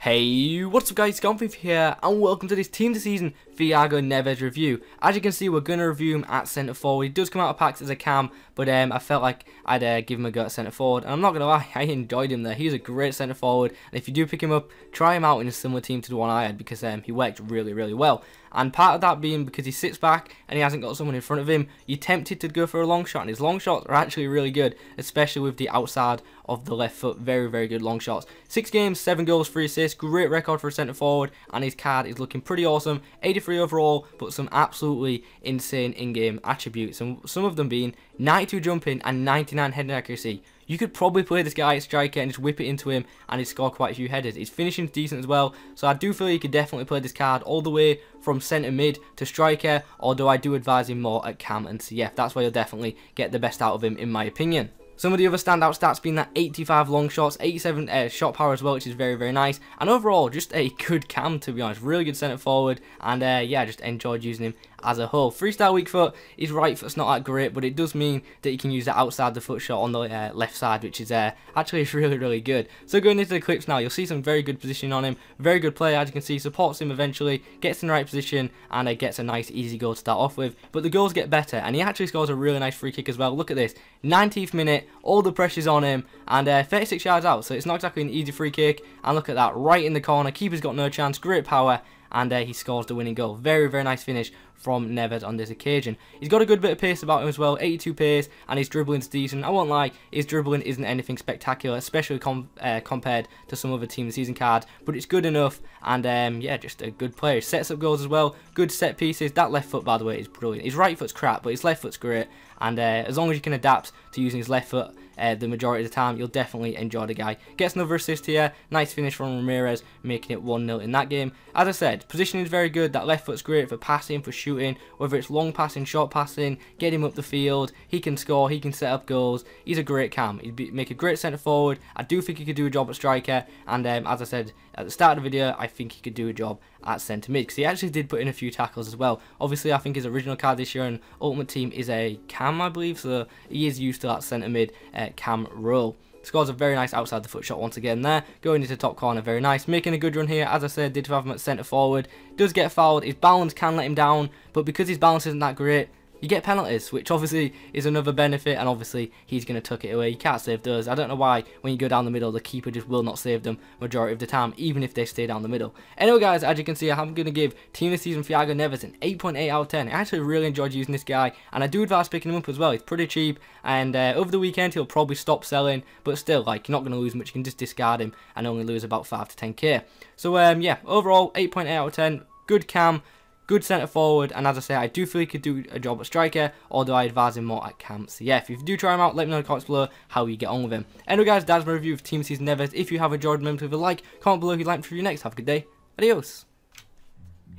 Hey, what's up guys, Gonfiv here, and welcome to this Team the Season Thiago Neves review. As you can see, we're going to review him at centre forward. He does come out of packs as a cam, but um, I felt like I'd uh, give him a go at centre forward. And I'm not going to lie, I enjoyed him there. He's a great centre forward, and if you do pick him up, try him out in a similar team to the one I had, because um, he worked really, really well. And part of that being because he sits back and he hasn't got someone in front of him, you're tempted to go for a long shot. And his long shots are actually really good, especially with the outside of the left foot. Very, very good long shots. Six games, seven goals, three assists. Great record for a centre forward. And his card is looking pretty awesome. 83 overall, but some absolutely insane in-game attributes. And some of them being 92 jumping and 99 heading accuracy. You could probably play this guy at striker and just whip it into him and he'd score quite a few headers. His finishing's decent as well, so I do feel you could definitely play this card all the way from centre mid to striker, although I do advise him more at cam and CF. That's where you'll definitely get the best out of him in my opinion. Some of the other standout stats being that 85 long shots, 87 uh, shot power as well, which is very, very nice. And overall, just a good cam, to be honest. Really good centre forward. And uh, yeah, just enjoyed using him as a whole. Freestyle weak foot, his right foot's not that great, but it does mean that you can use that outside the foot shot on the uh, left side, which is uh, actually really, really good. So going into the clips now, you'll see some very good positioning on him. Very good player, as you can see, supports him eventually, gets in the right position, and uh, gets a nice, easy goal to start off with. But the goals get better, and he actually scores a really nice free kick as well. Look at this, 19th minute, all the pressure's on him, and uh, 36 yards out, so it's not exactly an easy free kick. And look at that, right in the corner, keeper's got no chance, great power, and uh, he scores the winning goal. Very, very nice finish from Neves on this occasion. He's got a good bit of pace about him as well, 82 pace, and his dribbling's decent. I won't lie, his dribbling isn't anything spectacular, especially com uh, compared to some other team season cards, but it's good enough, and um, yeah, just a good player. Sets up goals as well, good set pieces. That left foot, by the way, is brilliant. His right foot's crap, but his left foot's great, and uh, as long as you can adapt to using his left foot uh, the majority of the time, you'll definitely enjoy the guy. Gets another assist here, nice finish from Ramirez, making it 1-0 in that game. As I said, positioning is very good, that left foot's great for passing, for shooting, whether it's long passing, short passing, get him up the field, he can score, he can set up goals, he's a great cam, he'd be, make a great centre forward, I do think he could do a job at striker, and um, as I said at the start of the video, I think he could do a job at centre mid, because he actually did put in a few tackles as well. Obviously, I think his original card this year and Ultimate Team is a cam, I believe, so he is used to that centre mid uh, cam role. Scores a very nice outside the foot shot once again there. Going into top corner, very nice. Making a good run here. As I said, did have him at centre forward. Does get fouled. His balance can let him down. But because his balance isn't that great, you get penalties, which obviously is another benefit, and obviously he's going to tuck it away. You can't save those. I don't know why when you go down the middle, the keeper just will not save them majority of the time, even if they stay down the middle. Anyway, guys, as you can see, I'm going to give Team of the Season Thiago Neves an 8.8 out of 10. I actually really enjoyed using this guy, and I do advise picking him up as well. He's pretty cheap, and uh, over the weekend he'll probably stop selling, but still, like, you're not going to lose much. You can just discard him and only lose about 5 to 10k. So, um, yeah, overall, 8.8 out of 10. Good cam, good centre forward, and as I say, I do feel he could do a job at striker, although I advise him more at camp. So yeah, if you do try him out, let me know in the comments below how you get on with him. Anyway guys, that's my review of Team Season Neves. If you have enjoyed, remember to leave a like, comment below if you'd like to review next. Have a good day. Adios.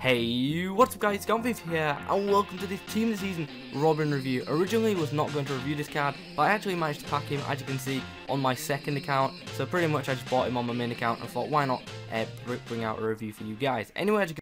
Hey, what's up guys, Gonfiv here, and welcome to this Team of the Season Robin review. Originally was not going to review this card, but I actually managed to pack him, as you can see, on my second account. So pretty much I just bought him on my main account and thought, why not uh, bring out a review for you guys. Anyway, as you can